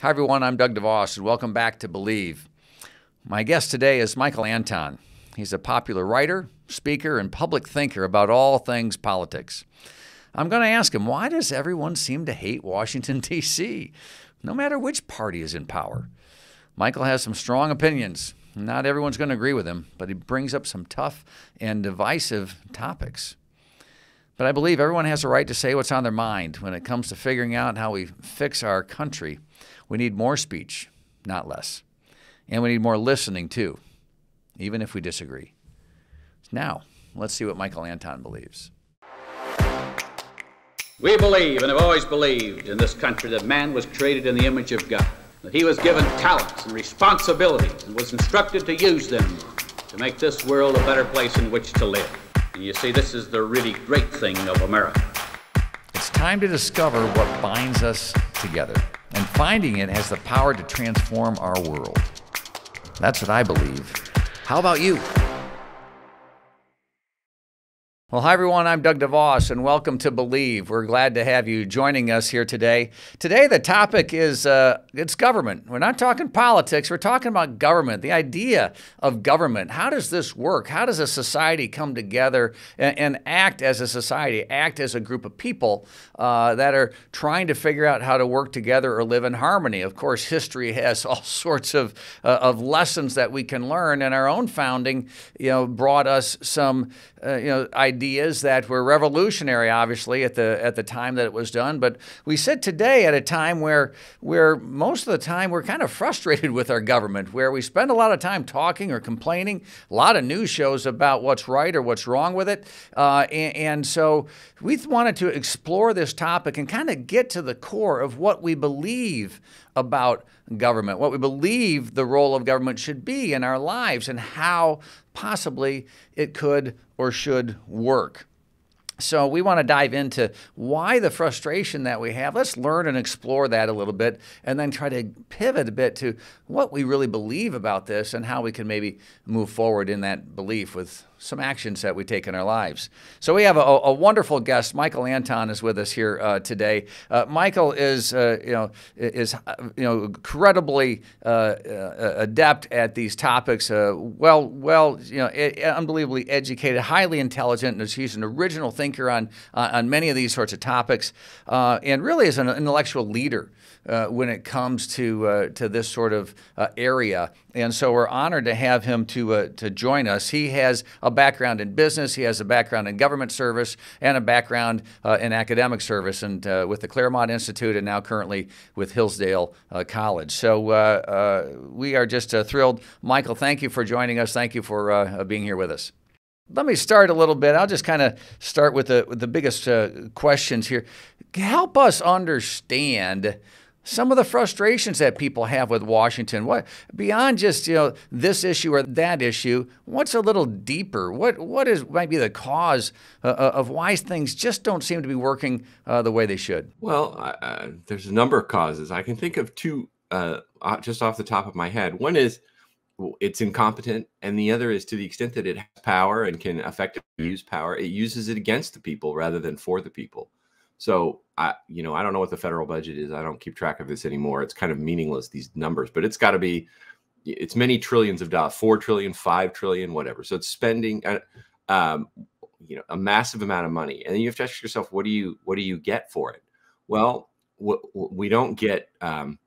Hi, everyone. I'm Doug DeVos, and welcome back to Believe. My guest today is Michael Anton. He's a popular writer, speaker, and public thinker about all things politics. I'm going to ask him why does everyone seem to hate Washington, D.C., no matter which party is in power? Michael has some strong opinions. Not everyone's going to agree with him, but he brings up some tough and divisive topics. But I believe everyone has a right to say what's on their mind when it comes to figuring out how we fix our country. We need more speech, not less. And we need more listening, too, even if we disagree. Now, let's see what Michael Anton believes. We believe and have always believed in this country that man was created in the image of God, that he was given talents and responsibilities and was instructed to use them to make this world a better place in which to live. And you see, this is the really great thing of America. It's time to discover what binds us together, finding it has the power to transform our world. That's what I believe. How about you? Well, hi everyone. I'm Doug DeVos, and welcome to Believe. We're glad to have you joining us here today. Today, the topic is uh, it's government. We're not talking politics. We're talking about government. The idea of government. How does this work? How does a society come together and, and act as a society, act as a group of people uh, that are trying to figure out how to work together or live in harmony? Of course, history has all sorts of uh, of lessons that we can learn, and our own founding, you know, brought us some, uh, you know, ideas ideas that were revolutionary, obviously, at the at the time that it was done. But we sit today at a time where where most of the time we're kind of frustrated with our government, where we spend a lot of time talking or complaining, a lot of news shows about what's right or what's wrong with it, uh, and, and so we wanted to explore this topic and kind of get to the core of what we believe about government, what we believe the role of government should be in our lives, and how possibly it could or should work. So, we want to dive into why the frustration that we have. Let's learn and explore that a little bit and then try to pivot a bit to what we really believe about this and how we can maybe move forward in that belief with some actions that we take in our lives. So we have a, a wonderful guest. Michael Anton is with us here uh, today. Uh, Michael is, uh, you know, is you know incredibly uh, uh, adept at these topics. Uh, well, well, you know, unbelievably educated, highly intelligent, and he's an original thinker on on many of these sorts of topics, and really is an intellectual leader uh, when it comes to uh, to this sort of uh, area. And so we're honored to have him to uh, to join us. He has a background in business, he has a background in government service, and a background uh, in academic service, and uh, with the Claremont Institute, and now currently with Hillsdale College. So we are just thrilled, Michael. Thank you for joining us. Thank you for being here with us. Let me start a little bit. I'll just kind of start with the with the biggest questions here. Help us understand some of the frustrations that people have with Washington. What beyond just you know this issue or that issue? What's a little deeper? What what is might be the cause uh, uh of why things just don't seem to be working uh, the way they should? Well, uh, there's a number of causes. I can think of two uh, just off the top of my head. One is it's incompetent, and the other is to the extent that it has power and can effectively use power, it uses it against the people rather than for the people. So I, you know, I don't know what the federal budget is. I don't keep track of this anymore. It's kind of meaningless these numbers, but it's got to be, it's many trillions of dollars, four trillion, five trillion, whatever. So it's spending, uh, um, you know, a massive amount of money, and then you have to ask yourself, what do you, what do you get for it? Well, we don't get, um,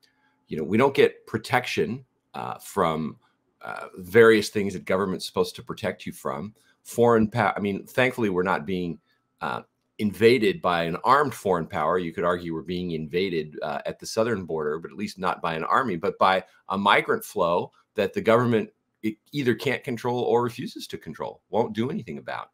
you know, we don't get protection uh, from uh, various things that government's supposed to protect you from. Foreign power. I mean, thankfully, we're not being uh, invaded by an armed foreign power. You could argue we're being invaded uh, at the southern border, but at least not by an army, but by a migrant flow that the government either can't control or refuses to control, won't do anything about.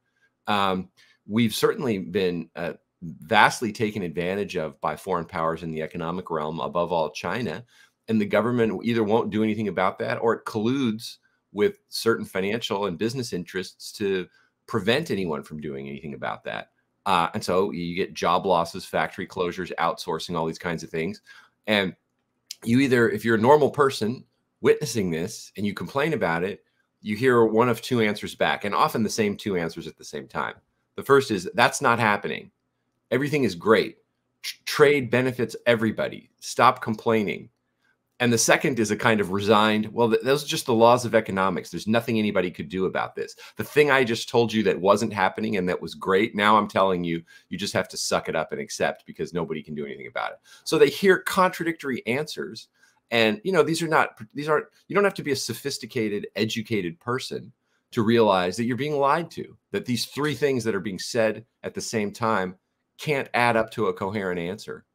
Um, we've certainly been uh, vastly taken advantage of by foreign powers in the economic realm, above all China. And the government either won't do anything about that or it colludes with certain financial and business interests to prevent anyone from doing anything about that. Uh, and so you get job losses, factory closures, outsourcing, all these kinds of things. And you either, if you're a normal person witnessing this and you complain about it, you hear one of two answers back, and often the same two answers at the same time. The first is that's not happening. Everything is great. Tr- trade benefits everybody. Stop complaining. And the second is a kind of resigned, well, th- those are just the laws of economics. There's nothing anybody could do about this. The thing I just told you that wasn't happening and that was great, now I'm telling you, you just have to suck it up and accept because nobody can do anything about it. So they hear contradictory answers. And, you know, these are not, these aren't, you don't have to be a sophisticated, educated person to realize that you're being lied to, that these three things that are being said at the same time can't add up to a coherent answer.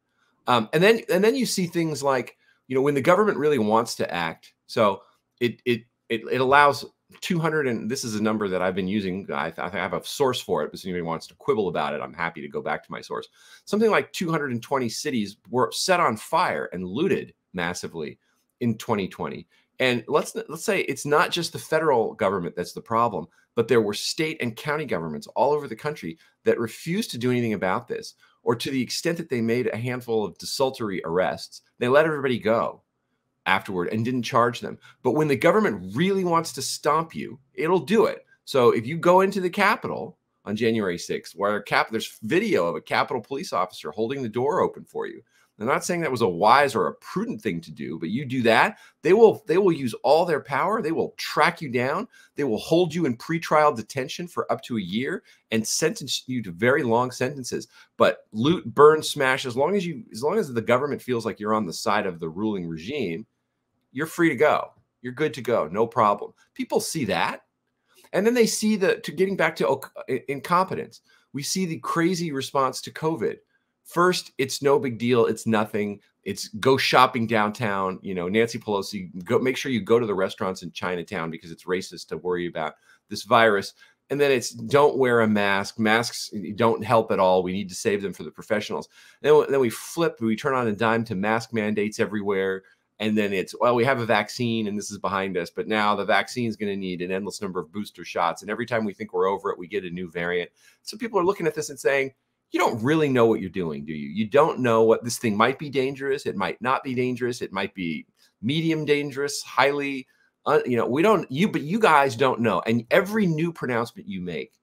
Um, and then, and then you see things like, you know, when the government really wants to act, so it it it, it allows 200 and this is a number that I've been using. I, I have a source for it, but if anybody wants to quibble about it, I'm happy to go back to my source. Something like 220 cities were set on fire and looted massively in 2020. And let's let's say it's not just the federal government that's the problem, but there were state and county governments all over the country that refused to do anything about this or to the extent that they made a handful of desultory arrests, they let everybody go afterward and didn't charge them. But when the government really wants to stomp you, it'll do it. So if you go into the Capitol on January 6th, where Cap- there's video of a Capitol police officer holding the door open for you, I'm not saying that was a wise or a prudent thing to do, but you do that, they will they will use all their power. They will track you down. They will hold you in pretrial detention for up to a year and sentence you to very long sentences. But loot, burn, smash, as long as you as long as the government feels like you're on the side of the ruling regime, you're free to go. You're good to go, no problem. People see that. And then they see the to getting back to incompetence. We see the crazy response to COVID First, it's no big deal. It's nothing. It's go shopping downtown. You know, Nancy Pelosi, go make sure you go to the restaurants in Chinatown because it's racist to worry about this virus. And then it's don't wear a mask. Masks don't help at all. We need to save them for the professionals. Then, then we flip, we turn on a dime to mask mandates everywhere. And then it's, well, we have a vaccine and this is behind us. But now the vaccine is going to need an endless number of booster shots. And every time we think we're over it, we get a new variant. So people are looking at this and saying, you don't really know what you're doing, do you? You don't know what this thing might be dangerous. It might not be dangerous. It might be medium dangerous, highly, uh, you know, we don't, you, but you guys don't know. And every new pronouncement you make,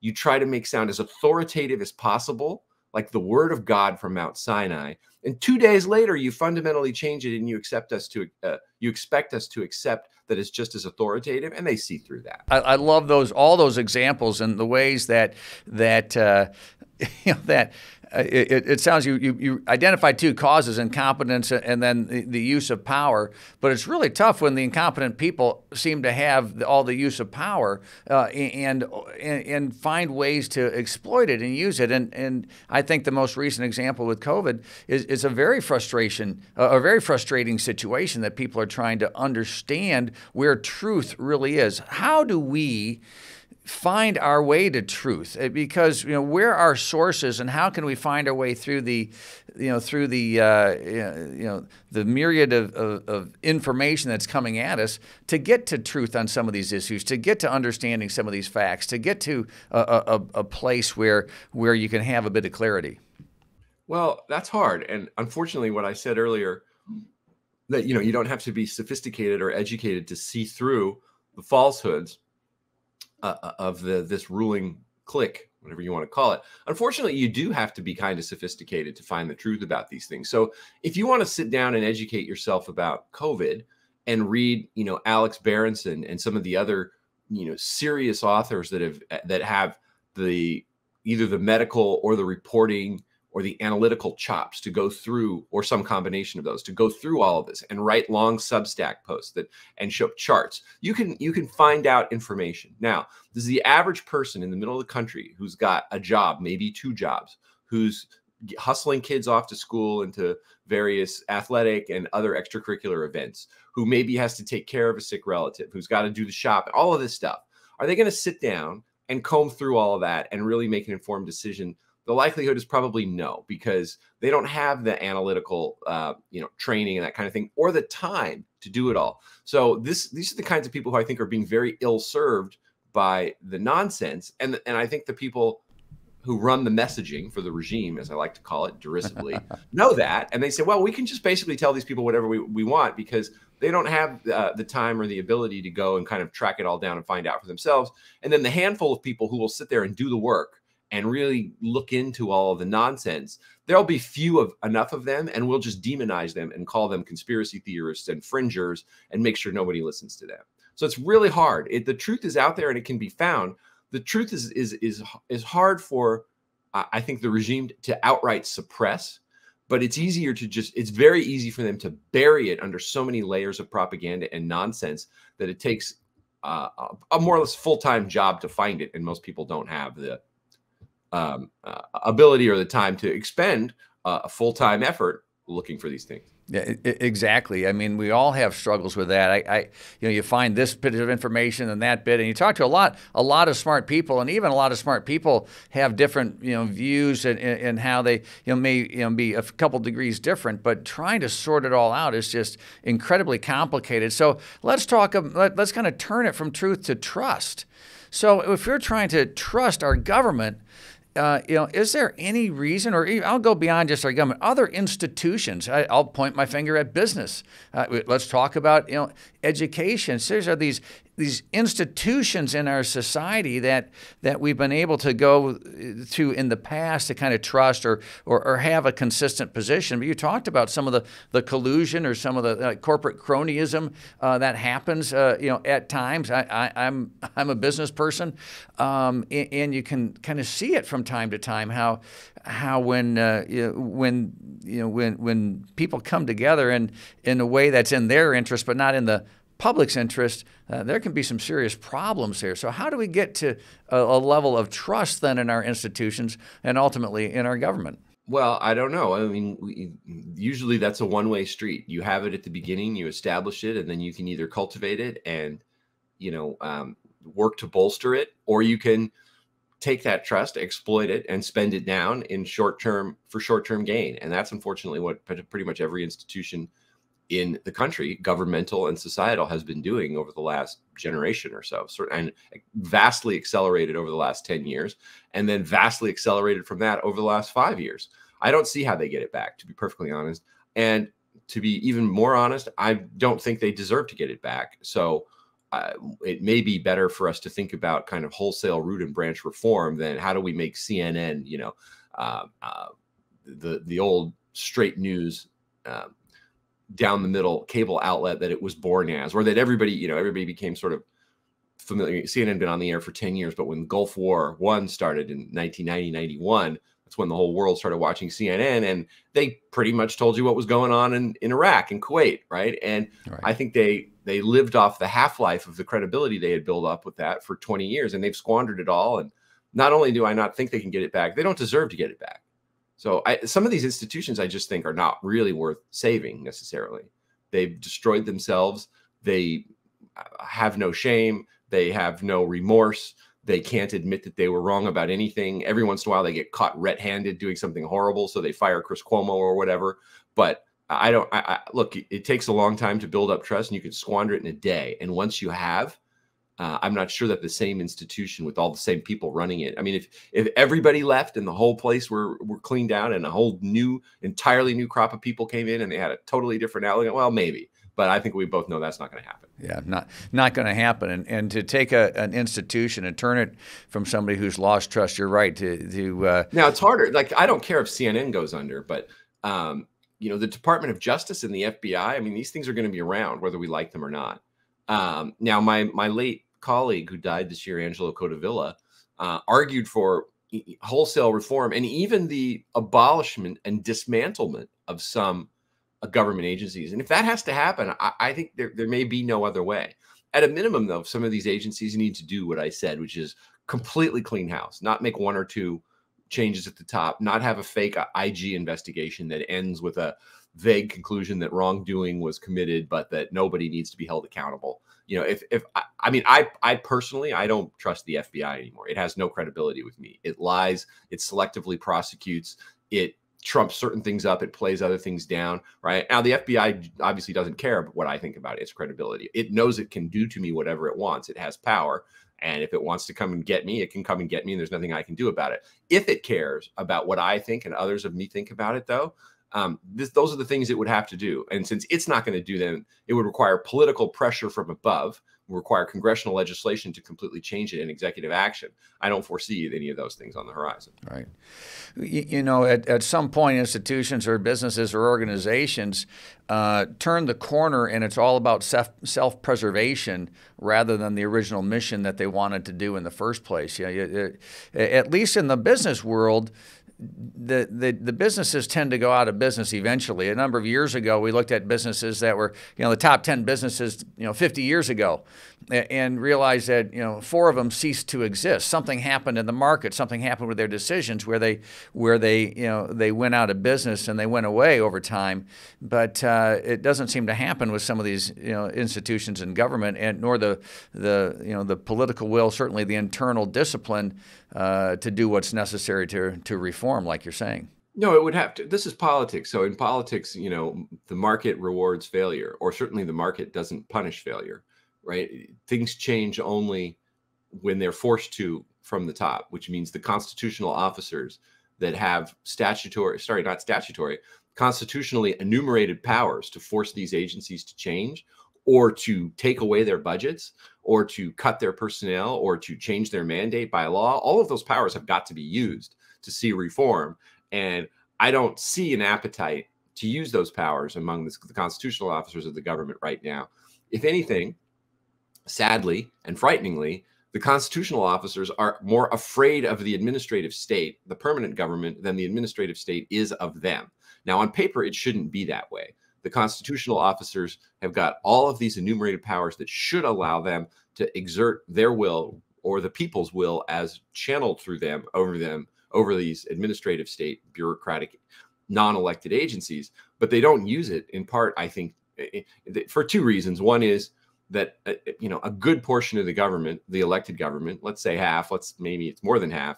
you try to make sound as authoritative as possible, like the word of God from Mount Sinai. And two days later, you fundamentally change it and you accept us to, uh, you expect us to accept that it's just as authoritative, and they see through that. I, I love those all those examples and the ways that that uh, you know that uh, it, it, sounds you, you you identify two causes incompetence and then the, the, use of power. But it's really tough when the incompetent people seem to have all the use of power uh, and, and, and find ways to exploit it and use it. And and I think the most recent example with COVID is, is a very frustration a very frustrating situation that people are trying to understand where truth really is. How do we find our way to truth eh, because you know where are sources and how can we find our way through the you know through the uh, you know the myriad of, of, of, information that's coming at us to get to truth on some of these issues to get to understanding some of these facts to get to a, a, a place where where you can have a bit of clarity? Well that's hard and unfortunately what i said earlier that you know you don't have to be sophisticated or educated to see through the falsehoods uh, uh, of the this ruling clique whatever you want to call it. Unfortunately you do have to be kind of sophisticated to find the truth about these things. So if you want to sit down and educate yourself about covid and read you know alex berenson and some of the other you know serious authors that have that have the either the medical or the reporting or the analytical chops to go through, or some combination of those, to go through all of this and write long Substack posts that and show charts. You can you can find out information. Now, this is the average person in the middle of the country who's got a job, maybe two jobs, who's hustling kids off to school into various athletic and other extracurricular events, who maybe has to take care of a sick relative, who's got to do the shop, all of this stuff. Are they going to sit down and comb through all of that and really make an informed decision the likelihood is probably no because they don't have the analytical uh, you know training and that kind of thing or the time to do it all. So this these are the kinds of people who i think are being very ill served by the nonsense and and i think the people who run the messaging for the regime as i like to call it derisively know that and they say well we can just basically tell these people whatever we, we want because they don't have uh, the time or the ability to go and kind of track it all down and find out for themselves and then the handful of people who will sit there and do the work and really look into all the nonsense, there'll be few of enough of them, and we'll just demonize them and call them conspiracy theorists and fringers and make sure nobody listens to them. So it's really hard. It, the truth is out there and it can be found. The truth is is is is hard for I think the regime to outright suppress, but it's easier to just it's very easy for them to bury it under so many layers of propaganda and nonsense that it takes uh, a more or less full time job to find it, and most people don't have the um, uh, ability or the time to expend uh, a full time effort looking for these things. Yeah, exactly. I mean, we all have struggles with that. I, I, you know, you find this bit of information and that bit, and you talk to a lot, a lot of smart people, and even a lot of smart people have different, you know, views and, and how they, you know, may you know, be a couple degrees different. But trying to sort it all out is just incredibly complicated. So let's talk. Let, let's kind of turn it from truth to trust. So if you're trying to trust our government, uh, you know, is there any reason, or I'll go beyond just our government, other institutions? I, will point my finger at business. Uh, let's talk about you know education. So these are these these institutions in our society that that we've been able to go to in the past to kind of trust or or, or have a consistent position. But you talked about some of the, the collusion or some of the uh, corporate cronyism uh, that happens, uh, you know, at times. I, am I'm, I'm a business person, um, and, and, you can kind of see it from time to time how how when uh, you know, when you know when when people come together in in a way that's in their interest but not in the public's interest, uh, there can be some serious problems here. So, how do we get to a, a, level of trust then in our institutions and ultimately in our government? Well, I don't know. I mean, we, usually that's a one way street. You have it at the beginning, you establish it, and then you can either cultivate it and, you know, um, work to bolster it, or you can take that trust, exploit it, and spend it down in short term for short term gain. And that's unfortunately what pretty much every institution in the country, governmental and societal, has been doing over the last generation or so, and vastly accelerated over the last 10 years, and then vastly accelerated from that over the last five years. I don't see how they get it back, to be perfectly honest. And to be even more honest, I don't think they deserve to get it back. So uh, it may be better for us to think about kind of wholesale root and branch reform than how do we make CNN, you know, uh, uh, the the old straight news um, down the middle cable outlet that it was born as, or that everybody, you know, everybody became sort of familiar. CNN had been on the air for 10 years, but when Gulf War One started in 1990, 91, that's when the whole world started watching CNN and they pretty much told you what was going on in, in Iraq and Kuwait, right? And right. I think they they lived off the half-life of the credibility they had built up with that for 20 years and they've squandered it all. And not only do I not think they can get it back, they don't deserve to get it back. So I, some of these institutions I just think are not really worth saving necessarily. They've destroyed themselves. They uh, have no shame. They have no remorse. They can't admit that they were wrong about anything. Every once in a while, they get caught red-handed doing something horrible, so they fire Chris Cuomo or whatever. But I don't. I, I, look, it takes a long time to build up trust, and you can squander it in a day. And once you have, uh, I'm not sure that the same institution with all the same people running it. I mean, if if everybody left and the whole place were were cleaned out and a whole new, entirely new crop of people came in and they had a totally different outlook, well, maybe. But I think we both know that's not going to happen. Yeah, not not going to happen. And and to take a, an institution and turn it from somebody who's lost trust, you're right. To to uh, now it's harder. Like I don't care if CNN goes under, but um, you know the Department of Justice and the FBI. I mean, these things are going to be around whether we like them or not. Um, now, my my late colleague who died this year, Angelo Codevilla, uh, argued for wholesale reform and even the abolishment and dismantlement of some uh, government agencies. And if that has to happen, I, I think there, there may be no other way. At a minimum, though, some of these agencies need to do what I said, which is completely clean house, not make one or two changes at the top, not have a fake uh, IG investigation that ends with a vague conclusion that wrongdoing was committed, but that nobody needs to be held accountable you know, if if I, I, mean, I I personally I don't trust the FBI anymore. It has no credibility with me. It lies. It selectively prosecutes. It trumps certain things up. It plays other things down. Right now, the FBI obviously doesn't care what I think about its credibility. It knows it can do to me whatever it wants. It has power. And if it wants to come and get me, it can come and get me, and there's nothing I can do about it. If it cares about what I think and others of me think about it, though, um, this, those are the things it would have to do. And since it's not going to do them, it would require political pressure from above, require congressional legislation to completely change it in executive action. I don't foresee any of those things on the horizon. Right. You, know, at, at some point, institutions or businesses or organizations uh, turn the corner and it's all about self preservation rather than the original mission that they wanted to do in the first place. Yeah, at least in the business world, the, the, the businesses tend to go out of business eventually. A number of years ago, we looked at businesses that were, you know, the top 10 businesses, you know, 50 years ago and realized that, you know, four of them ceased to exist. Something happened in the market, something happened with their decisions where they, where they, you know, they went out of business and they went away over time. But uh, it doesn't seem to happen with some of these, you know, institutions and government and nor the, the, you know, the political will, certainly the internal discipline uh, to do what's necessary to, to reform, like you're saying. No, it would have to. This is politics. So in politics, you know, the market rewards failure, or certainly the market doesn't punish failure, right? Things change only when they're forced to from the top, which means the constitutional officers that have statutory, sorry, not statutory, constitutionally enumerated powers to force these agencies to change or to take away their budgets or to cut their personnel or to change their mandate by law all of those powers have got to be used to see reform. And i don't see an appetite to use those powers among the, the constitutional officers of the government right now. If anything sadly and frighteningly the constitutional officers are more afraid of the administrative state the permanent government than the administrative state is of them. Now on paper it shouldn't be that way the constitutional officers have got all of these enumerated powers that should allow them to exert their will or the people's will as channeled through them over them over these administrative state bureaucratic non-elected agencies but they don't use it in part i think for two reasons. One is that uh, you know a good portion of the government the elected government let's say half let's maybe it's more than half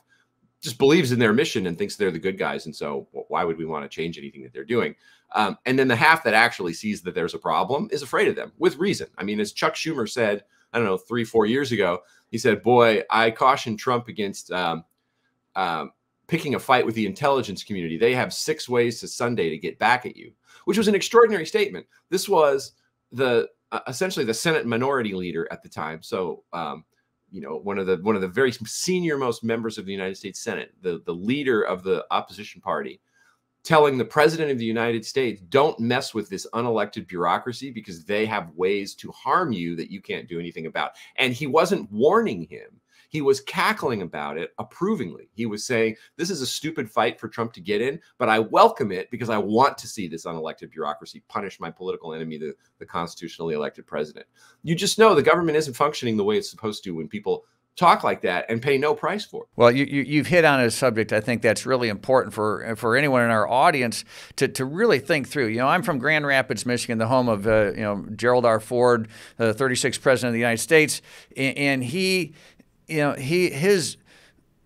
just believes in their mission and thinks they're the good guys. And so, why would we want to change anything that they're doing? Um, and then the half that actually sees that there's a problem is afraid of them with reason. I mean, as Chuck Schumer said, I don't know, three, four years ago, he said, Boy, I caution Trump against um, um, picking a fight with the intelligence community. They have six ways to Sunday to get back at you, which was an extraordinary statement. This was the uh, essentially the Senate minority leader at the time. So, um, you know one of the one of the very senior most members of the United States Senate, the the leader of the opposition party, telling the president of the United States, "Don't mess with this unelected bureaucracy because they have ways to harm you that you can't do anything about." And he wasn't warning him he was cackling about it approvingly. He was saying, This is a stupid fight for Trump to get in, but I welcome it because I want to see this unelected bureaucracy punish my political enemy, the, the constitutionally elected president. You just know the government isn't functioning the way it's supposed to when people talk like that and pay no price for it. Well, you, you, have hit on a subject I think that's really important for for anyone in our audience to, to really think through. You know, I'm from Grand Rapids, Michigan, the home of uh, you know Gerald R. Ford, the 36th president of the United States, and, and he you know, he his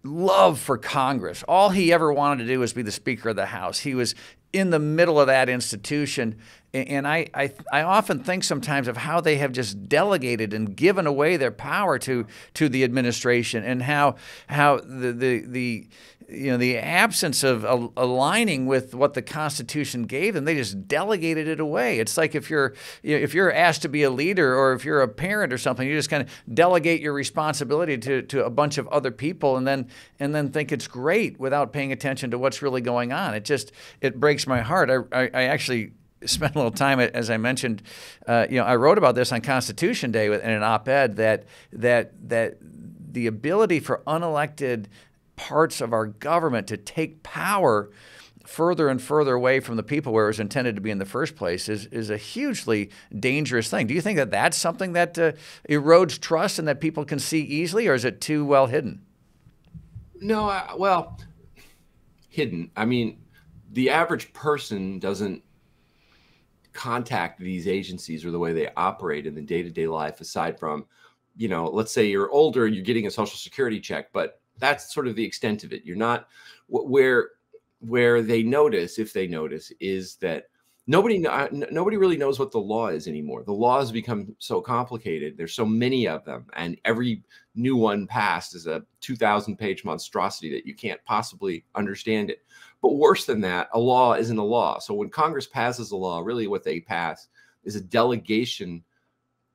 love for Congress. All he ever wanted to do was be the Speaker of the House. He was in the middle of that institution. And I, I, I often think sometimes of how they have just delegated and given away their power to, to the administration and how, how the, the, the you know the absence of aligning with what the Constitution gave them, they just delegated it away. It's like if you're you know, if you're asked to be a leader or if you're a parent or something, you just kind of delegate your responsibility to, to a bunch of other people and then and then think it's great without paying attention to what's really going on. It just it breaks my heart. I, I, I actually spent a little time, as I mentioned, uh, you know, I wrote about this on Constitution Day in an op-ed that that that the ability for unelected parts of our government to take power further and further away from the people where it was intended to be in the first place is, is a hugely dangerous thing. Do you think that that's something that uh, erodes trust and that people can see easily, or is it too well hidden? No, uh, well, hidden. I mean, the average person doesn't contact these agencies or the way they operate in the day to day life, aside from, you know, let's say you're older, you're getting a social security check, but that's sort of the extent of it. You're not where where they notice, if they notice, is that nobody uh, nobody really knows what the law is anymore. The laws become so complicated. There's so many of them, and every new one passed is a 2,000 page monstrosity that you can't possibly understand it. But worse than that, a law isn't a law. So when Congress passes a law, really what they pass is a delegation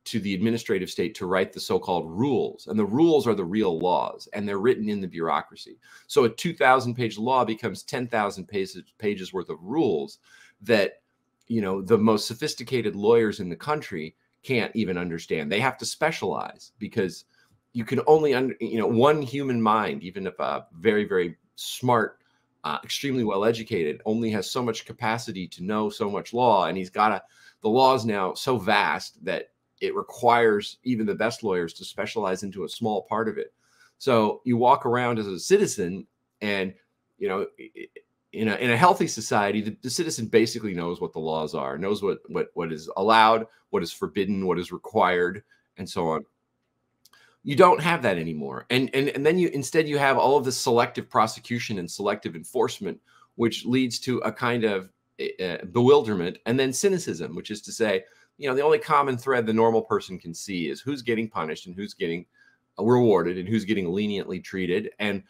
to the administrative state to write the so-called rules. And the rules are the real laws and they're written in the bureaucracy. So a 2000 page law becomes 10,000 pages pages worth of rules that you know the most sophisticated lawyers in the country can't even understand. They have to specialize because you can only under you know one human mind even if a very very smart uh, extremely well educated only has so much capacity to know so much law and he's got to the law is now so vast that it requires even the best lawyers to specialize into a small part of it. So you walk around as a citizen, and you know, in a in a healthy society, the, the, citizen basically knows what the laws are, knows what what what is allowed, what is forbidden, what is required, and so on. You don't have that anymore, and and and then you instead you have all of this selective prosecution and selective enforcement, which leads to a kind of uh, bewilderment and then cynicism, which is to say, you know, the only common thread the normal person can see is who's getting punished and who's getting uh, rewarded and who's getting leniently treated. And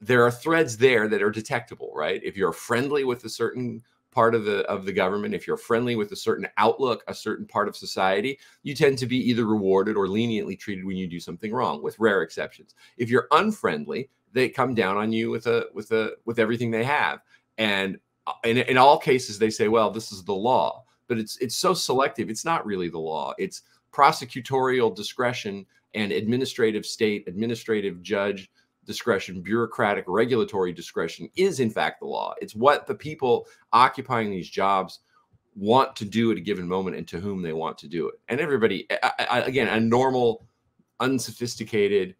there are threads there that are detectable, right? If you're friendly with a certain part of the of the government, if you're friendly with a certain outlook, a certain part of society, you tend to be either rewarded or leniently treated when you do something wrong, with rare exceptions. If you're unfriendly, they come down on you with a with a with everything they have. And uh, in, in all cases, they say, well, this is the law but it's it's so selective. It's not really the law. It's prosecutorial discretion and administrative state, administrative judge discretion, bureaucratic regulatory discretion is in fact the law. It's what the people occupying these jobs want to do at a given moment and to whom they want to do it. And everybody, I, I, again, a normal, unsophisticated,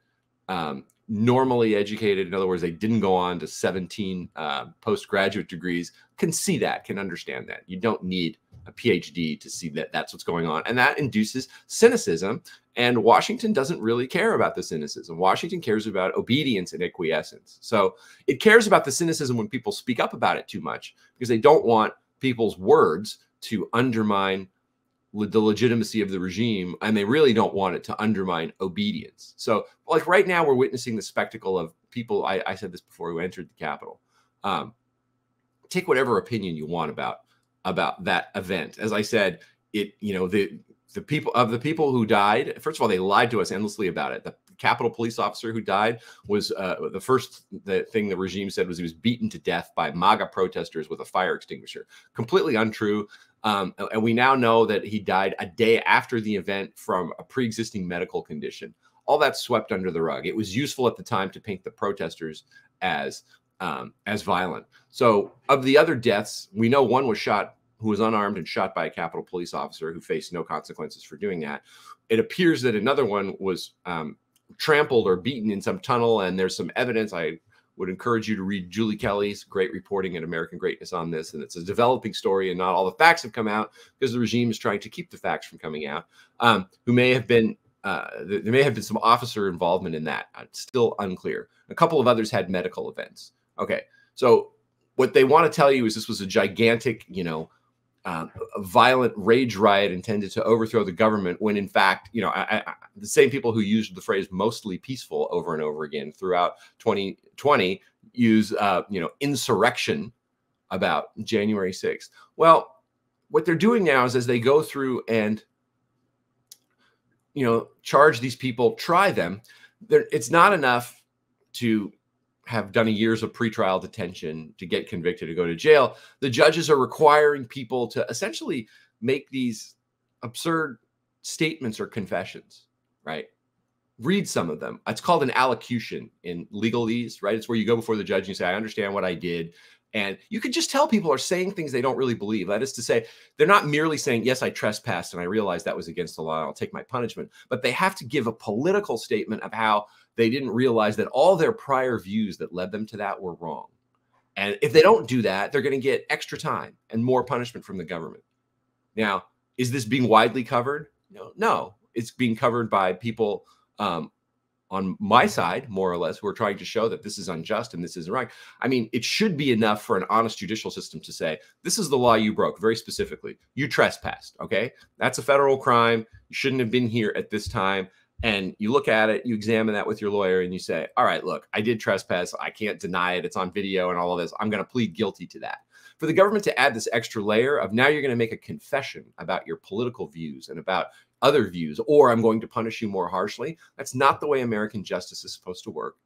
um, normally educated, in other words, they didn't go on to 17 uh, postgraduate degrees, can see that, can understand that. You don't need a PhD to see that that's what's going on. And that induces cynicism. And Washington doesn't really care about the cynicism. Washington cares about obedience and acquiescence. So it cares about the cynicism when people speak up about it too much because they don't want people's words to undermine the legitimacy of the regime and they really don't want it to undermine obedience so like right now we're witnessing the spectacle of people i, I said this before who entered the capitol um, take whatever opinion you want about about that event. As I said, it you know the the people of the people who died. First of all, they lied to us endlessly about it. The Capitol police officer who died was uh, the first the thing the regime said was he was beaten to death by MAGA protesters with a fire extinguisher. Completely untrue. Um, and we now know that he died a day after the event from a pre-existing medical condition. All that swept under the rug. It was useful at the time to paint the protesters as um, as violent. So, of the other deaths, we know one was shot, who was unarmed and shot by a Capitol police officer who faced no consequences for doing that. It appears that another one was um, trampled or beaten in some tunnel, and there's some evidence. I would encourage you to read Julie Kelly's great reporting in American Greatness on this. And it's a developing story, and not all the facts have come out because the regime is trying to keep the facts from coming out. Um, who may have been uh, there may have been some officer involvement in that. It's still unclear. A couple of others had medical events. Okay. So what they want to tell you is this was a gigantic, you know, uh, violent rage riot intended to overthrow the government when in fact you know I, I, the same people who used the phrase mostly peaceful over and over again throughout 2020 use uh, you know insurrection about january 6th well what they're doing now is as they go through and you know charge these people try them it's not enough to have done a years of pretrial detention to get convicted to go to jail. The judges are requiring people to essentially make these absurd statements or confessions, right? Read some of them. It's called an allocution in legalese, right? It's where you go before the judge and you say, I understand what I did. And you can just tell people are saying things they don't really believe. That is to say, they're not merely saying, Yes, I trespassed and I realized that was against the law. I'll take my punishment. But they have to give a political statement of how they didn't realize that all their prior views that led them to that were wrong. And if they don't do that, they're going to get extra time and more punishment from the government. Now, is this being widely covered? No, no. It's being covered by people um, on my side, more or less, who are trying to show that this is unjust and this isn't right. I mean, it should be enough for an honest judicial system to say, this is the law you broke, very specifically. You trespassed, okay? That's a federal crime. You shouldn't have been here at this time and you look at it, you examine that with your lawyer, and you say, All right, look, I did trespass. I can't deny it. It's on video and all of this. I'm going to plead guilty to that. for the government to add this extra layer of now you're going to make a confession about your political views and about other views, or I'm going to punish you more harshly. That's not the way American justice is supposed to work.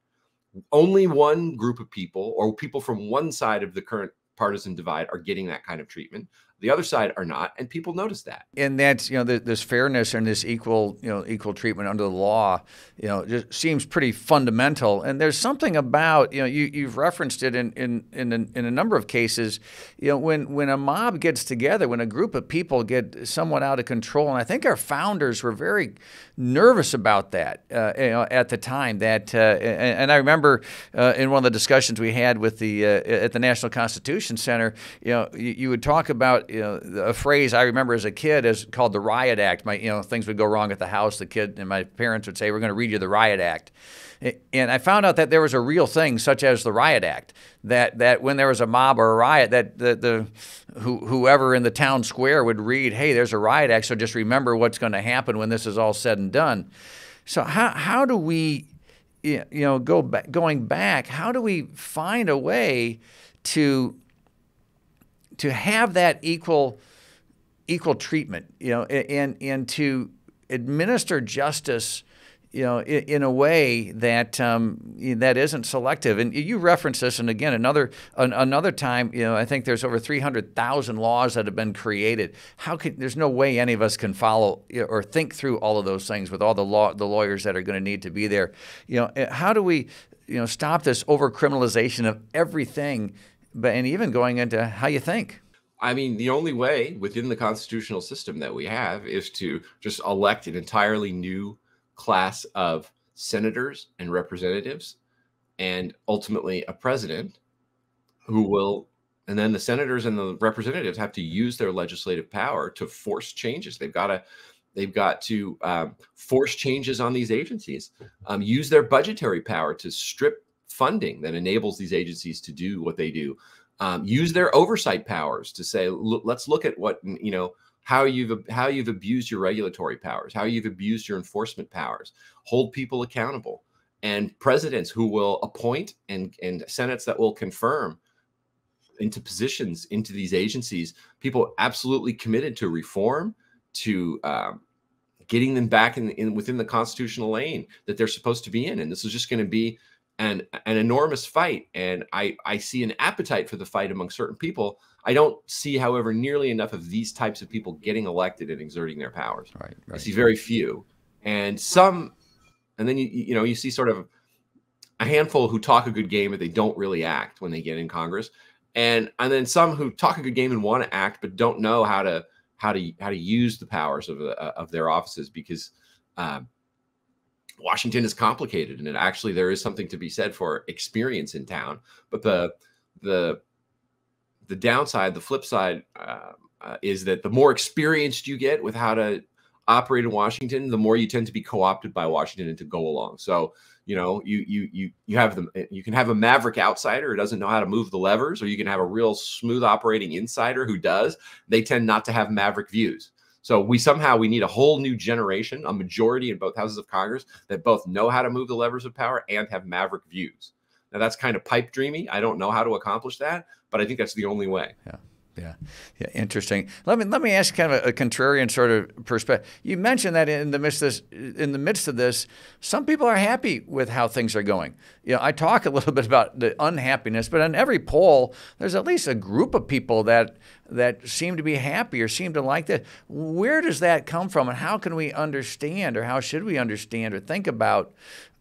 Only one group of people or people from one side of the current partisan divide are getting that kind of treatment. The other side are not, and people notice that. And that's you know this fairness and this equal you know equal treatment under the law, you know, just seems pretty fundamental. And there's something about you know you you've referenced it in in in in a number of cases, you know, when when a mob gets together, when a group of people get somewhat out of control, and I think our founders were very nervous about that uh, you know, at the time. That uh, and, I remember uh, in one of the discussions we had with the uh, at the National Constitution Center, you know, you, you would talk about you know, a phrase I remember as a kid is called the Riot Act. My, you know, things would go wrong at the house. The kid and my parents would say, "We're going to read you the Riot Act." And I found out that there was a real thing, such as the Riot Act, that that when there was a mob or a riot, that the, the who, whoever in the town square would read, "Hey, there's a riot act, so just remember what's going to happen when this is all said and done." So how how do we, you know, go back, going back? How do we find a way to to have that equal equal treatment, you know, and and to administer justice, you know, in, in a way that um, that isn't selective. And you reference this, and again, another an, another time, you know, I think there's over 300,000 laws that have been created. How can there's no way any of us can follow or think through all of those things with all the law the lawyers that are going to need to be there. You know, eh, how do we you know stop this over criminalization of everything? but and even going into how you think. I mean, the only way within the constitutional system that we have is to just elect an entirely new class of senators and representatives, and ultimately a president who will, and then the senators and the representatives have to use their legislative power to force changes. They've got to. They've got to um, force changes on these agencies, um, use their budgetary power to strip funding that enables these agencies to do what they do. Um, use their oversight powers to say, let's look at what you know how you've how you've abused your regulatory powers, how you've abused your enforcement powers. Hold people accountable, and presidents who will appoint and and senates that will confirm into positions into these agencies. People absolutely committed to reform, to um, getting them back in, in within the constitutional lane that they're supposed to be in. And this is just going to be an an enormous fight and i i see an appetite for the fight among certain people. I don't see however nearly enough of these types of people getting elected and exerting their powers. Right, right. i see very few. And some and then you you know you see sort of a handful who talk a good game but they don't really act when they get in congress. And and then some who talk a good game and want to act but don't know how to how to how to use the powers of, uh, of their offices because um, Washington is complicated, and it actually there is something to be said for experience in town. But the the the downside, the flip side, uh, uh, is that the more experienced you get with how to operate in Washington, the more you tend to be co-opted by Washington and to go along. So you know you you you you have them. You can have a maverick outsider who doesn't know how to move the levers, or you can have a real smooth operating insider who does. They tend not to have maverick views. So we somehow we need a whole new generation, a majority in both houses of Congress that both know how to move the levers of power and have maverick views. Now that's kind of pipe dreamy. I don't know how to accomplish that, but I think that's the only way. Yeah. Yeah, yeah, interesting. Let me let me ask kind of a, a, contrarian sort of perspective. You mentioned that in the midst of this, in the midst of this, some people are happy with how things are going. You know, I talk a little bit about the unhappiness, but on every poll, there's at least a group of people that that seem to be happy or seem to like that. Where does that come from, and how can we understand, or how should we understand, or think about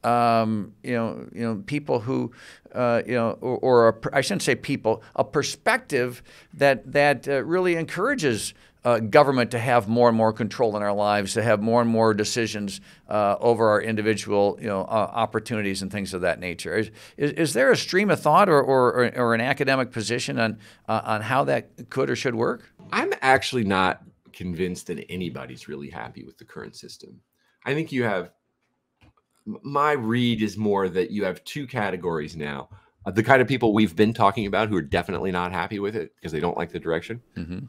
um, you know, you know, people who, uh, you know, or, or a, I shouldn't say people, a perspective that that uh, really encourages uh, government to have more and more control in our lives, to have more and more decisions uh, over our individual, you know, uh, opportunities and things of that nature. Is, is, is there a stream of thought or, or, or an academic position on uh, on how that could or should work? I'm actually not convinced that anybody's really happy with the current system. I think you have my read is more that you have two categories now uh, the kind of people we've been talking about who are definitely not happy with it because they don't like the direction. Mm-hmm.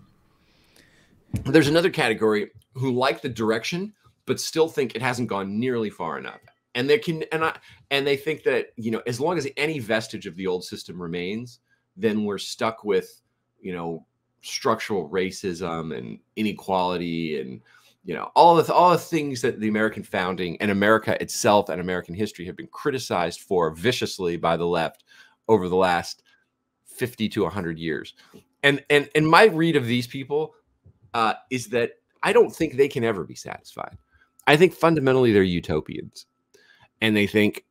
There's another category who like the direction but still think it hasn't gone nearly far enough. And they can and I and they think that, you know, as long as any vestige of the old system remains, then we're stuck with you know, structural racism and inequality and you know all the all the things that the American founding and America itself and American history have been criticized for viciously by the left over the last 50 to 100 years. And and and my read of these people uh, is that I don't think they can ever be satisfied. I think fundamentally they're utopians, and they think,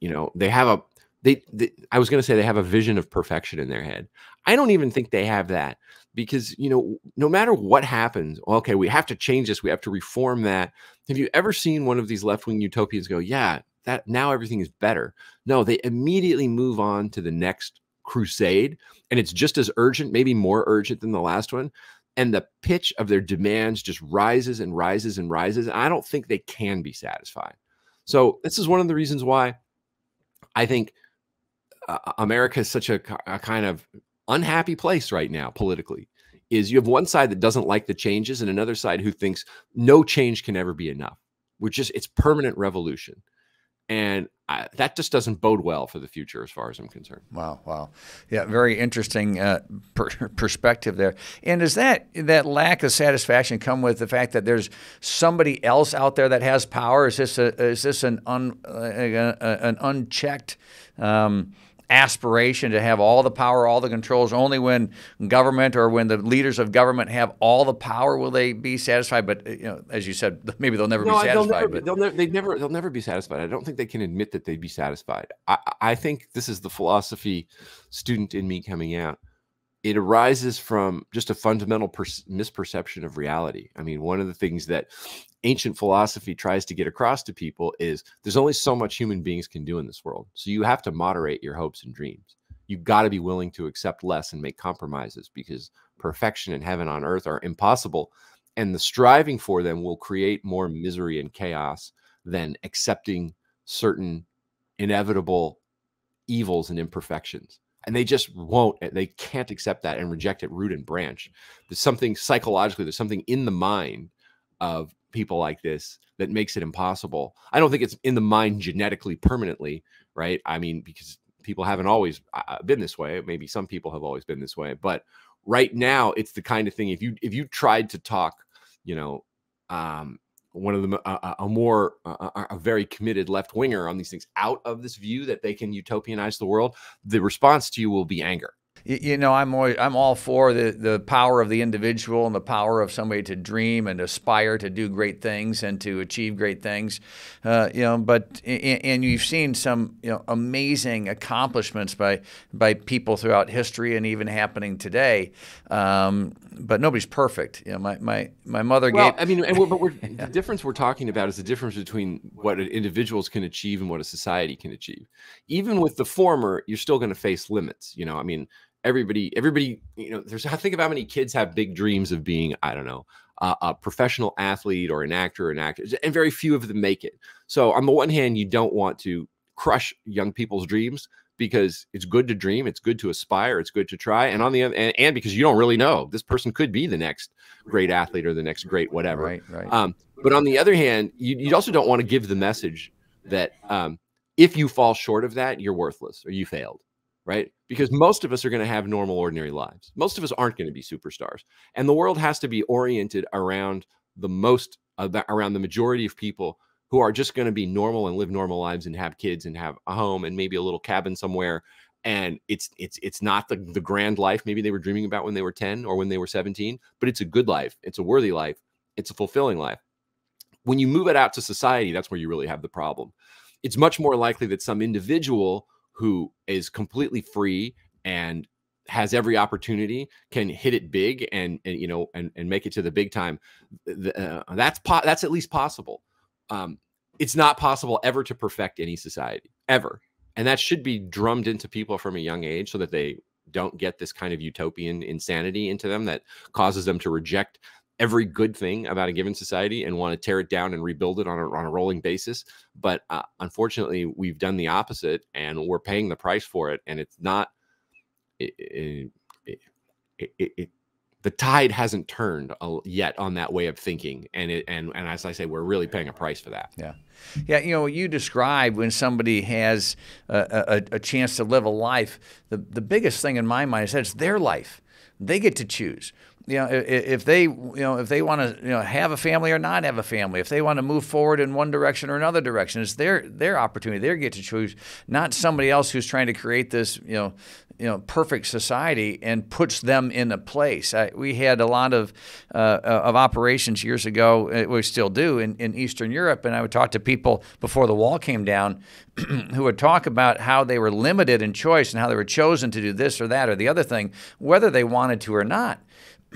you know, they have a they. they I was going to say they have a vision of perfection in their head. I don't even think they have that because you know, no matter what happens, okay, we have to change this. We have to reform that. Have you ever seen one of these left wing utopians go, yeah, that now everything is better? No, they immediately move on to the next crusade, and it's just as urgent, maybe more urgent than the last one and the pitch of their demands just rises and rises and rises. And I don't think they can be satisfied. So this is one of the reasons why I think uh, America is such a, a kind of unhappy place right now politically. Is you have one side that doesn't like the changes and another side who thinks no change can ever be enough. We're just it's permanent revolution. And I, that just doesn't bode well for the future, as far as I'm concerned. Wow, wow, yeah, very interesting uh, per perspective there. And does that that lack of satisfaction come with the fact that there's somebody else out there that has power? Is this a, is this an un, uh, an unchecked um, aspiration to have all the power, all the controls. Only when government or when the leaders of government have all the power will they be satisfied. But you know, as you said, maybe they'll never no, be satisfied. They'll never, but they'll never, they never, they'll never be satisfied. I don't think they can admit that they'd be satisfied. I, I think this is the philosophy student in me coming out it arises from just a fundamental misperception of reality. I mean, one of the things that ancient philosophy tries to get across to people is there's only so much human beings can do in this world. So you have to moderate your hopes and dreams. You've got to be willing to accept less and make compromises because perfection and heaven on earth are impossible. And the striving for them will create more misery and chaos than accepting certain inevitable evils and imperfections and they just won't eh, they can't accept that and reject it root and branch. There's something psychologically there's something in the mind of people like this that makes it impossible. I don't think it's in the mind genetically permanently right? I mean because people haven't always uh, uh, been this way. Maybe some people have always been this way but right now it's the kind of thing if you if you tried to talk you know um one of the uh, a more uh, a very committed left winger on these things out of this view that they can utopianize the world the response to you will be anger you know, I'm always, I'm all for the, the power of the individual and the power of somebody to dream and aspire to do great things and to achieve great things. Uh, you know, but and you've seen some you know amazing accomplishments by by people throughout history and even happening today. Um, but nobody's perfect. You know, my my my mother well, gave. I mean, and we're, but we're, yeah. the difference we're talking about is the difference between what individuals can achieve and what a society can achieve. Even with the former, you're still going to face limits. You know, I mean everybody everybody you know there's i think of how many kids have big dreams of being i don't know uh, a professional athlete or an actor or an actor and very few of them make it so on the one hand you don't want to crush young people's dreams because it's good to dream it's good to aspire it's good to try and on the other and, and because you don't really know this person could be the next great athlete or the next great whatever right right um, but on the other hand you, you also don't want to give the message that um, if you fall short of that you're worthless or you failed right? Because most of us are going to have normal, ordinary lives. Most of us aren't going to be superstars. And the world has to be oriented around the most, around the majority of people who are just going to be normal and live normal lives and have kids and have a home and maybe a little cabin somewhere. And it's it's it's not the, the grand life maybe they were dreaming about when they were 10 or when they were 17, but it's a good life. It's a worthy life. It's a fulfilling life. When you move it out to society, that's where you really have the problem. It's much more likely that some individual who is completely free and has every opportunity can hit it big and, and you know and, and make it to the big time uh, that's po- that's at least possible um, it's not possible ever to perfect any society ever and that should be drummed into people from a young age so that they don't get this kind of utopian insanity into them that causes them to reject every good thing about a given society and want to tear it down and rebuild it on a, on a rolling basis. But uh, unfortunately, we've done the opposite and we're paying the price for it. And it's not, it, it, it, the tide hasn't turned yet on that way of thinking. And, it, and, and as I say, we're really paying a price for that. Yeah. Yeah, you know, you describe when somebody has a, a, a chance to live a life, the, the biggest thing in my mind is that it's their life they get to choose you know, if they, you know, if they want to, you know, have a family or not have a family, if they want to move forward in one direction or another direction, it's their their opportunity. They get to choose, not somebody else who's trying to create this, you know, you know, perfect society and puts them in a place. I, we had a lot of uh, of operations years ago. Uh, we still do in, in Eastern Europe, and I would talk to people before the wall came down, who would talk about how they were limited in choice and how they were chosen to do this or that or the other thing, whether they wanted to or not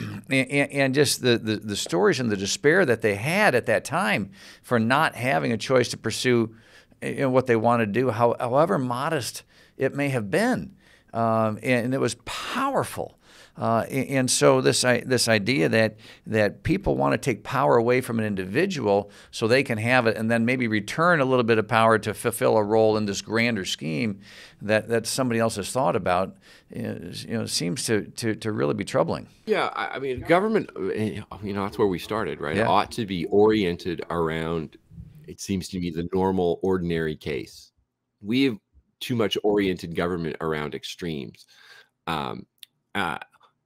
and, and, just the, the, the, stories and the despair that they had at that time for not having a choice to pursue you know, what they want to do, how, however modest it may have been. Um, and it was powerful. Uh, and so this this idea that that people want to take power away from an individual so they can have it and then maybe return a little bit of power to fulfill a role in this grander scheme that, that somebody else has thought about is, you know seems to, to, to really be troubling. Yeah, I mean, government, eh, you know, that's where we started, right? Yeah. It ought to be oriented around. It seems to me the normal, ordinary case. We have too much oriented government around extremes. Um, uh,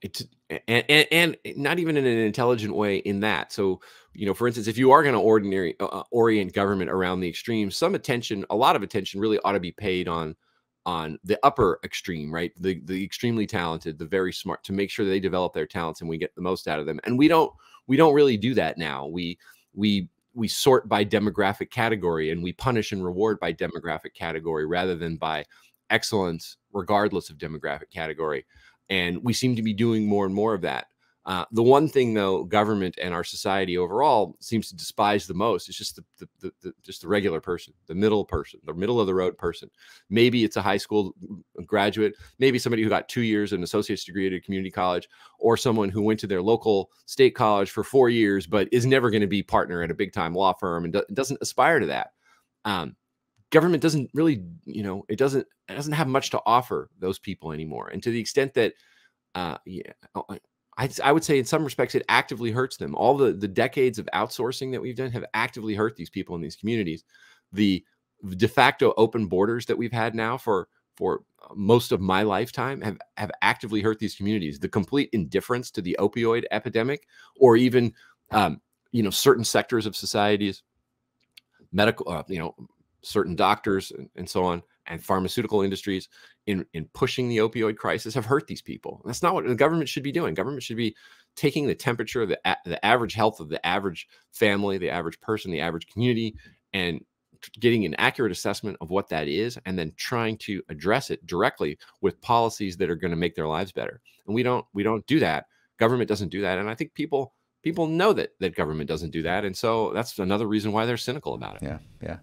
it's and, and, and, not even in an intelligent way in that. So, you know, for instance, if you are going to ordinary uh, uh, orient government around the extremes, some attention, a lot of attention, really ought to be paid on on the upper extreme, right? The the extremely talented, the very smart, to make sure they develop their talents and we get the most out of them. And we don't we don't really do that now. We we we sort by demographic category and we punish and reward by demographic category rather than by excellence regardless of demographic category and we seem to be doing more and more of that. Uh, the one thing, though, government and our society overall seems to despise the most is just the, the, the, the, just the regular person, the middle person, the middle of the road person. Maybe it's a high school graduate, maybe somebody who got two years an associate's degree at a community college, or someone who went to their local state college for four years but is never going to be partner at a big time law firm and do, doesn't aspire to that. Um, government doesn't really, you know, it doesn't it doesn't have much to offer those people anymore. And to the extent that, uh, yeah, oh, I, I would say in some respects it actively hurts them. All the the decades of outsourcing that we've done have actively hurt these people in these communities. The de facto open borders that we've had now for for most of my lifetime have have actively hurt these communities. The complete indifference to the opioid epidemic, or even um, you know certain sectors of societies, medical, uh, you know, certain doctors and, and so on and pharmaceutical industries in in pushing the opioid crisis have hurt these people. That's not what the government should be doing. Government should be taking the temperature of the the average health of the average family, the average person, the average community, and getting an accurate assessment of what that is, and then trying to address it directly with policies that are going to make their lives better. And we don't we don't do that. Government doesn't do that, and I think people people know that that government doesn't do that, and so that's another reason why they're cynical about it. Yeah, yeah.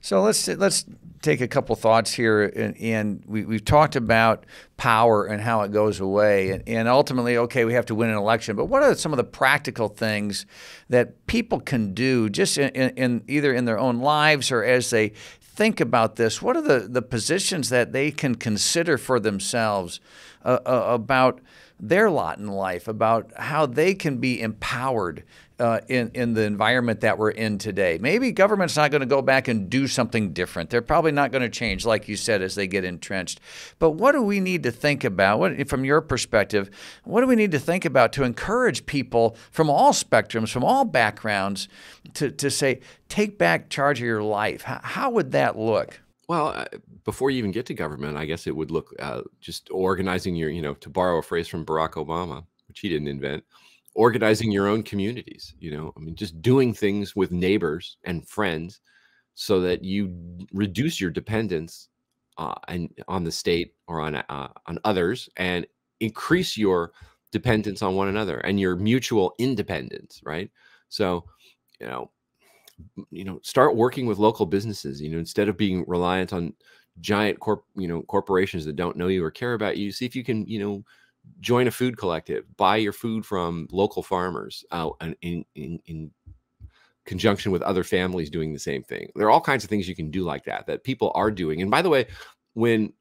So let's let's take a couple thoughts here, and, and we, we've talked about power and how it goes away, and, and, ultimately, okay, we have to win an election. But what are some of the practical things that people can do, just in, in either in their own lives or as they think about this? What are the the positions that they can consider for themselves uh, uh, about? their lot in life, about how they can be empowered uh, in in the environment that we're in today. Maybe government's not going to go back and do something different. They're probably not going to change, like you said, as they get entrenched. But what do we need to think about? What, from your perspective, what do we need to think about to encourage people from all spectrums, from all backgrounds, to to say, take back charge of your life? How, how would that look? Well, uh, before you even get to government, I guess it would look uh, just organizing your, you know, to borrow a phrase from Barack Obama, which he didn't invent, organizing your own communities you know i mean just doing things with neighbors and friends so that you reduce your dependence uh, and on the state or on uh, on others and increase your dependence on one another and your mutual independence right? So you know you know start working with local businesses you know instead of being reliant on giant corp you know corporations that don't know you or care about you see if you can you know join a food collective, buy your food from local farmers uh, in, in, in conjunction with other families doing the same thing. There are all kinds of things you can do like that that people are doing. And by the way, when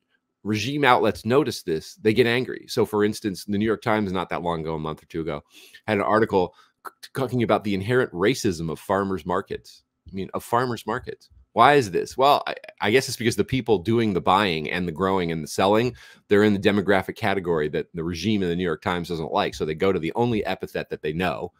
regime outlets notice this, they get angry. So, for instance, the New York Times, not that long ago, a month or two ago, had an article talking about the inherent racism of farmers markets. I mean, of farmers markets. Why is this? Well, I, I, guess it's because the people doing the buying and the growing and the selling, they're in the demographic category that the regime in the New York Times doesn't like. So they go to the only epithet that they know,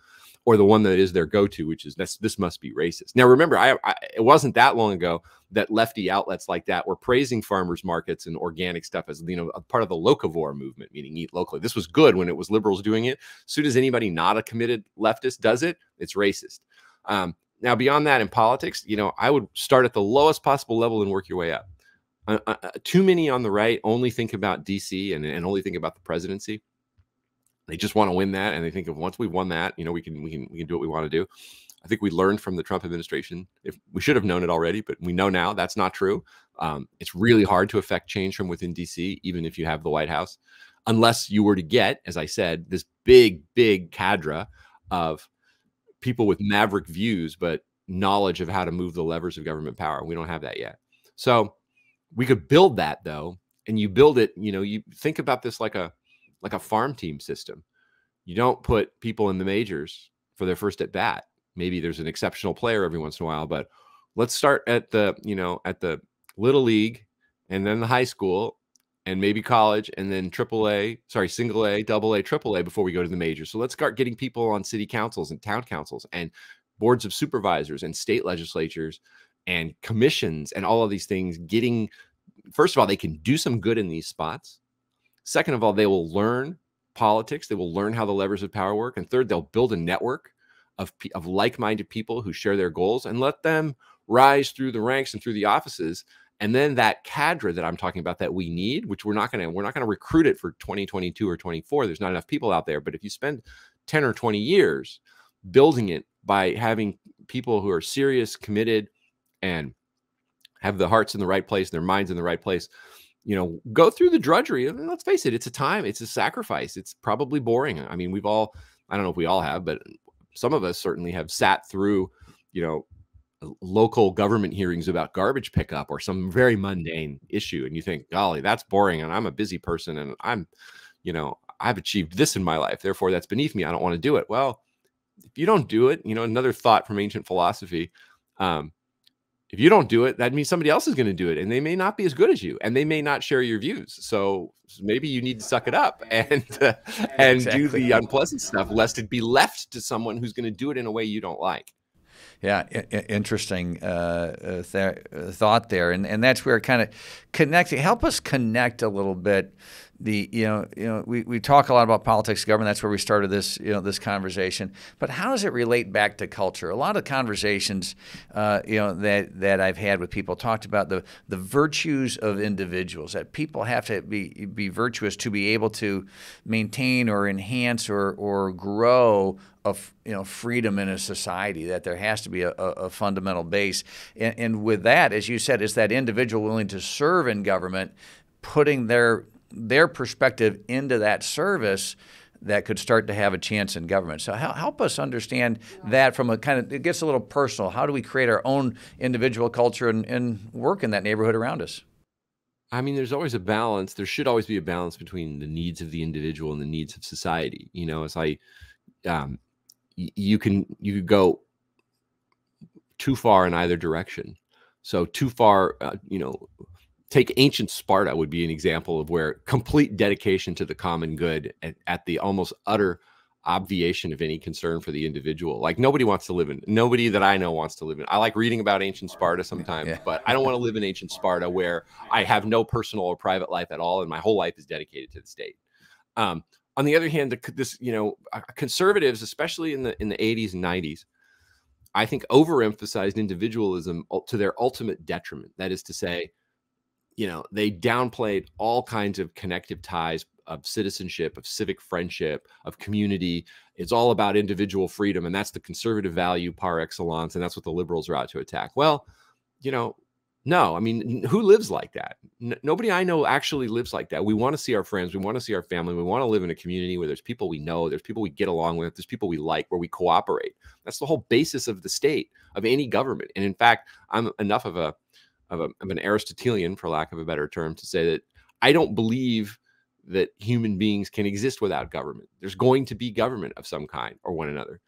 or the one that is their go-to, which is this, this must be racist. Now, remember, I, I, it wasn't that long ago that lefty outlets like that were praising farmers markets and organic stuff as you know a part of the locavore movement, meaning eat locally. This was good when it was liberals doing it. As soon as anybody not a committed leftist does it, it's racist. Um, now, beyond that, in politics, you know, I would start at the lowest possible level and work your way up. Uh, uh, uh too many on the right only think about DC and, and only think about the presidency. They just want to win that and they think of once we've won that you know we can we can we can do what we want to do. I think we learned from the trump administration. If we should have known it already but we know now that's not true. Um, it's really hard to affect change from within dc even if you have the white house unless you were to get as i said this big big cadre of people with maverick views but knowledge of how to move the levers of government power we don't have that yet so we could build that though and you build it you know you think about this like a like a farm team system. You don't put people in the majors for their first at bat. Maybe there's an exceptional player every once in a while, but let's start at the, you know, at the little league and then the high school and maybe college and then triple A, sorry, single A, double A, triple A before we go to the majors. So let's start getting people on city councils and town councils and boards of supervisors and state legislatures and commissions and all of these things getting first of all they can do some good in these spots Second of all, they will learn politics. They will learn how the levers of power work. And third, they'll build a network of, of like-minded people who share their goals and let them rise through the ranks and through the offices. And then that cadre that I'm talking about that we need, which we're not going to, we're not going to recruit it for 2022 or 24. There's not enough people out there. But if you spend 10 or 20 years building it by having people who are serious, committed, and have the hearts in the right place, their minds in the right place, you know, go through the drudgery. let's face it, it's a time, it's a sacrifice. It's probably boring. I mean, we've all, I don't know if we all have, but some of us certainly have sat through, you know, local government hearings about garbage pickup or some very mundane issue. And you think, golly, that's boring. And I'm a busy person and I'm, you know, I've achieved this in my life. Therefore, that's beneath me. I don't want to do it. Well, if you don't do it, you know, another thought from ancient philosophy, um, if you don't do it, that means somebody else is going to do it, and they may not be as good as you, and they may not share your views. So maybe you need to suck it up and uh, and exactly. do the unpleasant stuff, lest it be left to someone who's going to do it in a way you don't like. Yeah, interesting uh, uh th uh, thought there, and and that's where kind of connecting. Help us connect a little bit the you know you know we, we talk a lot about politics government that's where we started this you know this conversation but how does it relate back to culture a lot of conversations uh, you know that that I've had with people talked about the the virtues of individuals that people have to be be virtuous to be able to maintain or enhance or or grow of you know freedom in a society that there has to be a, a fundamental base and, and with that as you said is that individual willing to serve in government putting their their perspective into that service that could start to have a chance in government. So help us understand that from a kind of, it gets a little personal. How do we create our own individual culture and, and work in that neighborhood around us? I mean, there's always a balance. There should always be a balance between the needs of the individual and the needs of society. You know, as I, um, you can you could go too far in either direction. So too far, uh, you know, take ancient Sparta would be an example of where complete dedication to the common good at, at, the almost utter obviation of any concern for the individual. Like nobody wants to live in nobody that I know wants to live in. I like reading about ancient Sparta sometimes, yeah. but I don't want to live in ancient Sparta where I have no personal or private life at all and my whole life is dedicated to the state. Um, on the other hand, the, this you know uh, conservatives, especially in the in the 80s and 90s, I think overemphasized individualism to their ultimate detriment. That is to say, you know, they downplayed all kinds of connective ties of citizenship, of civic friendship, of community. It's all about individual freedom. And that's the conservative value par excellence. And that's what the liberals are out to attack. Well, you know, no, I mean, who lives like that? N nobody I know actually lives like that. We want to see our friends. We want to see our family. We want to live in a community where there's people we know, there's people we get along with, there's people we like, where we cooperate. That's the whole basis of the state, of any government. And in fact, I'm enough of a of, a, of an Aristotelian, for lack of a better term, to say that I don't believe that human beings can exist without government. There's going to be government of some kind or one another.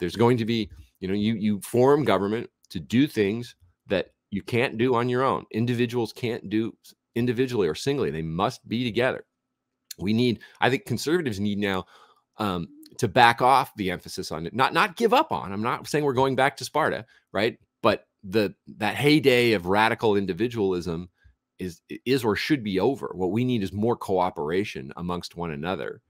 There's going to be, you know, you you form government to do things that you can't do on your own. Individuals can't do individually or singly. They must be together. We need, I think conservatives need now um, to back off the emphasis on it, not not give up on. I'm not saying we're going back to Sparta, right? But the that heyday of radical individualism is is or should be over. What we need is more cooperation amongst one another.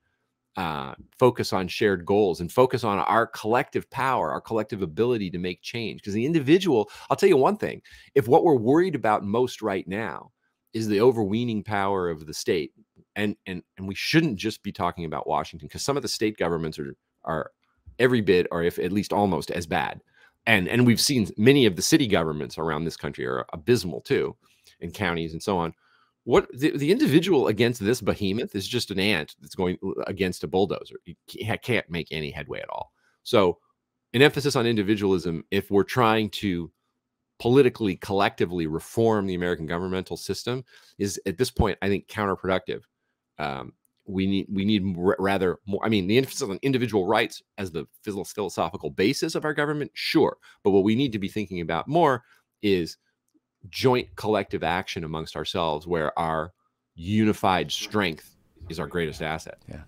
Uh, focus on shared goals and focus on our collective power, our collective ability to make change. Because the individual, I'll tell you one thing: if what we're worried about most right now is the overweening power of the state, and and and we shouldn't just be talking about Washington because some of the state governments are are every bit, or if at least almost as bad. And and we've seen many of the city governments around this country are abysmal too, in counties and so on. What the, the individual against this behemoth is just an ant that's going against a bulldozer. You can't make any headway at all. So, an emphasis on individualism, if we're trying to politically collectively reform the American governmental system, is at this point, I think, counterproductive um, we need we need rather more i mean the emphasis on individual rights as the philosophical basis of our government sure but what we need to be thinking about more is joint collective action amongst ourselves where our unified strength is our greatest asset yeah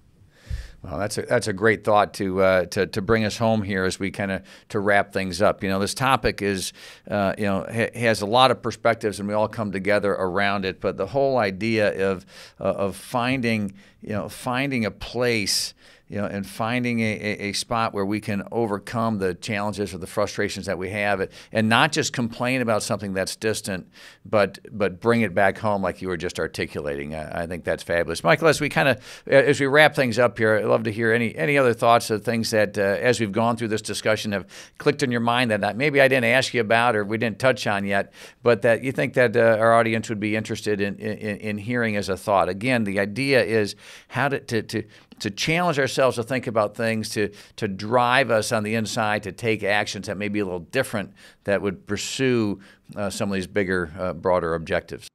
well, that's a that's a great thought to uh, to to bring us home here as we kind of to wrap things up. You know, this topic is uh, you know ha- has a lot of perspectives, and we all come together around it. But the whole idea of uh, of finding you know finding a place you know, and finding a, a, spot where we can overcome the challenges or the frustrations that we have, and not just complain about something that's distant, but but bring it back home like you were just articulating. I, I think that's fabulous, Michael. As we kind of as we wrap things up here, I'd love to hear any any other thoughts of things that uh, as we've gone through this discussion have clicked in your mind that maybe I didn't ask you about or we didn't touch on yet, but that you think that uh, our audience would be interested in, in in hearing as a thought. Again, the idea is how to to, to to challenge ourselves to think about things, to to drive us on the inside to take actions that may be a little different, that would pursue uh, some of these bigger, uh, broader objectives.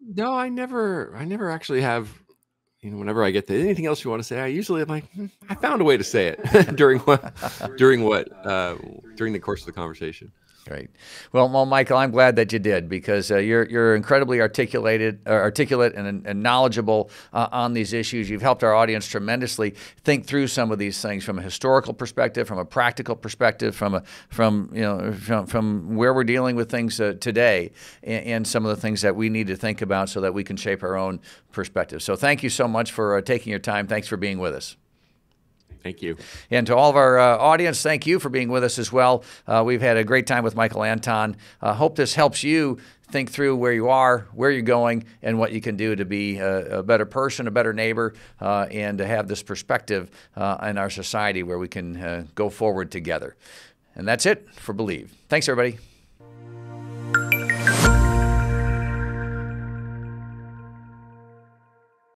No, I never, I never actually have. You know, whenever I get to anything else you want to say, I usually am like, hmm, I found a way to say it during what, during what, uh, during the course of the conversation. Great. Well, well, Michael, I'm glad that you did because uh, you're you're incredibly articulated, uh, articulate, and, and knowledgeable uh, on these issues. You've helped our audience tremendously think through some of these things from a historical perspective, from a practical perspective, from a from you know from, from where we're dealing with things uh, today, and, and, some of the things that we need to think about so that we can shape our own perspective. So, thank you so much for uh, taking your time. Thanks for being with us. Thank you. And to all of our uh, audience, thank you for being with us as well. Uh, we've had a great time with Michael Anton. Uh, hope this helps you think through where you are, where you're going, and what you can do to be a, a better person, a better neighbor, uh, and to have this perspective uh, in our society where we can uh, go forward together. And that's it for Believe. Thanks, everybody.